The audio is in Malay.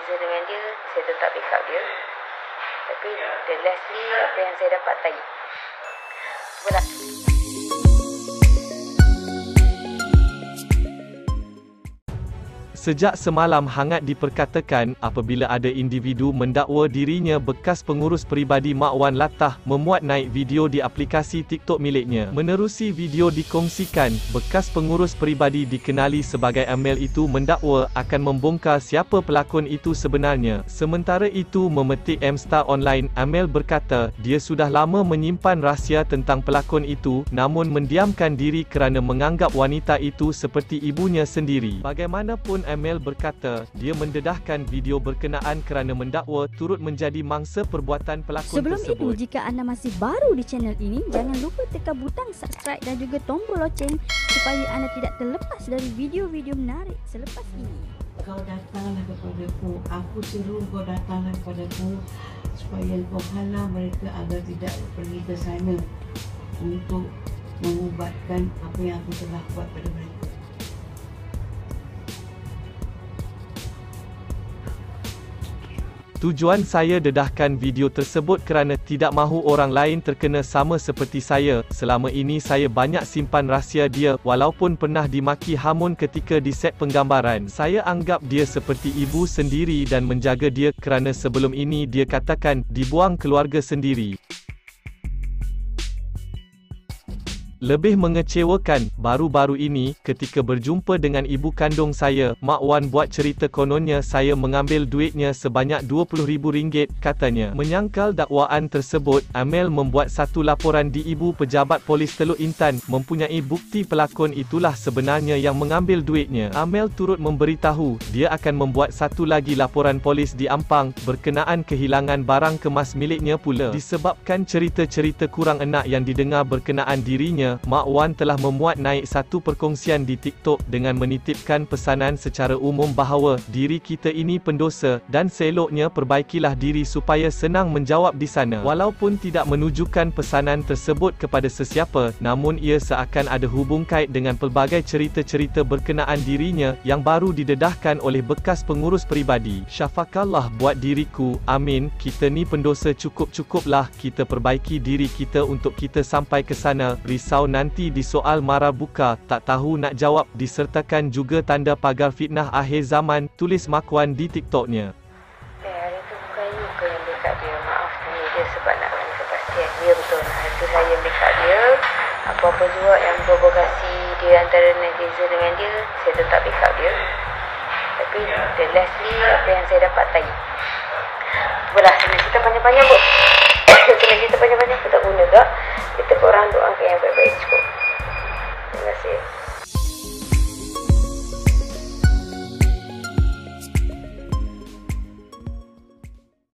reza dengan dia, saya tetap backup dia. Tapi the lastly, apa yang saya dapat tahi. Itulah. Sejak semalam hangat diperkatakan apabila ada individu mendakwa dirinya bekas pengurus peribadi Mak Wan Latah memuat naik video di aplikasi TikTok miliknya. Menerusi video dikongsikan, bekas pengurus peribadi dikenali sebagai Amel itu mendakwa akan membongkar siapa pelakon itu sebenarnya. Sementara itu memetik M-Star Online, Amel berkata, dia sudah lama menyimpan rahsia tentang pelakon itu, namun mendiamkan diri kerana menganggap wanita itu seperti ibunya sendiri. Bagaimanapun Amel berkata, dia mendedahkan video berkenaan kerana mendakwa turut menjadi mangsa perbuatan pelakon Sebelum tersebut. itu, jika anda masih baru di channel ini, jangan lupa tekan butang subscribe dan juga tombol loceng supaya anda tidak terlepas dari video-video menarik selepas ini. kau datanglah kepada aku aku seru kau datanglah kepada aku supaya kau halang mereka agar tidak pergi ke sana untuk mengubatkan apa yang aku telah buat pada mereka Tujuan saya dedahkan video tersebut kerana tidak mahu orang lain terkena sama seperti saya. Selama ini saya banyak simpan rahsia dia walaupun pernah dimaki hamun ketika di set penggambaran. Saya anggap dia seperti ibu sendiri dan menjaga dia kerana sebelum ini dia katakan dibuang keluarga sendiri. Lebih mengecewakan, baru-baru ini, ketika berjumpa dengan ibu kandung saya, Mak Wan buat cerita kononnya saya mengambil duitnya sebanyak RM20,000, katanya. Menyangkal dakwaan tersebut, Amel membuat satu laporan di Ibu Pejabat Polis Teluk Intan, mempunyai bukti pelakon itulah sebenarnya yang mengambil duitnya. Amel turut memberitahu, dia akan membuat satu lagi laporan polis di Ampang, berkenaan kehilangan barang kemas miliknya pula. Disebabkan cerita-cerita kurang enak yang didengar berkenaan dirinya, Mak Wan telah memuat naik satu perkongsian di TikTok dengan menitipkan pesanan secara umum bahawa diri kita ini pendosa dan seloknya perbaikilah diri supaya senang menjawab di sana. Walaupun tidak menunjukkan pesanan tersebut kepada sesiapa, namun ia seakan ada hubung kait dengan pelbagai cerita-cerita berkenaan dirinya yang baru didedahkan oleh bekas pengurus peribadi. Syafakallah buat diriku, amin. Kita ni pendosa cukup-cukuplah kita perbaiki diri kita untuk kita sampai ke sana. Risau nanti di soal marah buka, tak tahu nak jawab, disertakan juga tanda pagar fitnah akhir zaman, tulis Makwan di TikToknya. Eh, hari tu bukan you ke yang backup dia. Maaf tanya dia sebab nak bagi kepastian. Ya betul. Hari tu saya yang backup dia. Apa-apa juga yang provokasi dia antara netizen dengan dia, saya tetap backup dia. Tapi the lastly, apa yang saya dapat tahi. Itulah, saya nak cerita panjang-panjang bu. saya nak cerita panjang-panjang,